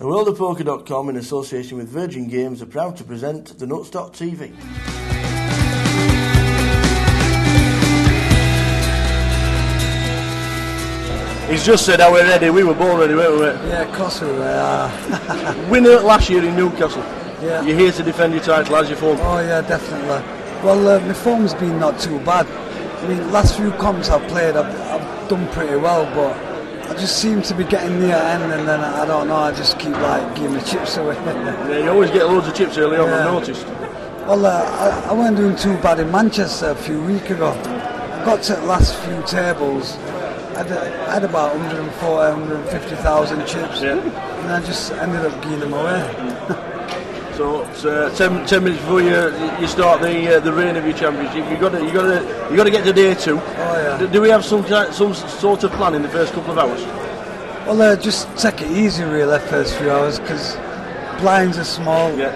And WorldOfPoker.com, in association with Virgin Games, are proud to present the Nutz.tv. He's just said how we're ready. We were born ready, weren't we? Yeah, of course we were. Uh, Winner last year in Newcastle. Yeah. You're here to defend your title as your form. oh yeah, definitely. Well, uh, my form's been not too bad. I mean, last few comps I've played, I've, I've done pretty well, but I just seem to be getting near end, and then I don't know. I just keep like giving the chips away. Yeah, you always get loads of chips early on, Yeah. I've noticed. well, uh, I, I wasn't doing too bad in Manchester a few weeks ago. I got to the last few tables. I had, I had about 140, 150,000 chips, Yeah. and I just ended up giving them away. So uh, 10, 10 minutes before you you start the uh, the reign of your championship. You got to you got to you got to get to day two. Oh yeah. Do, we have some some sort of plan in the first couple of hours? Well, uh, just take it easy, really, first few hours, because blinds are small. Yeah.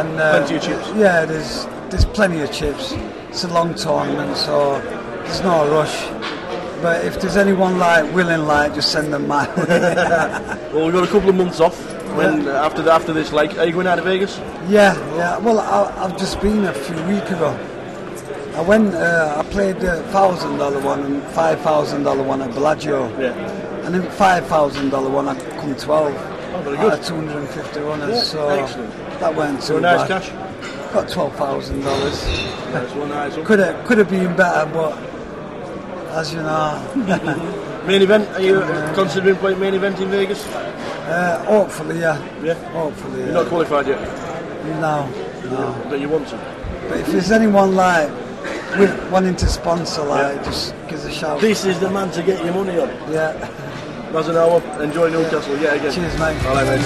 And uh, Plenty of chips. Yeah, there's there's plenty of chips. It's a long tournament, so there's no rush. But if there's anyone like willing, like, just send them my. Well, we've got a couple of months off. When uh, after after this Like, are you going out to Vegas? yeah, yeah. Well, I, I've just been a few weeks ago. I went. Uh, I played the thousand dollar one and five thousand dollar one at Bellagio. Yeah. And then five thousand dollar one, I come twelve. Oh, very good. of 250 runners, Yeah, so excellent. that went too So nice bad. cash. Got twelve thousand dollars. Nice one, nice one. Could have could have been better, but as you know, Main event? Are you considering playing main event in Vegas? uh, hopefully, yeah, Yeah. hopefully, You're yeah. not qualified yet, no, no. but you want to. But if there's anyone like with, wanting to sponsor, like, just give a shout. This is the man to get your money on. Yeah. Mazza Nawab, enjoy Newcastle yet again. Cheers, mate. All right, mate.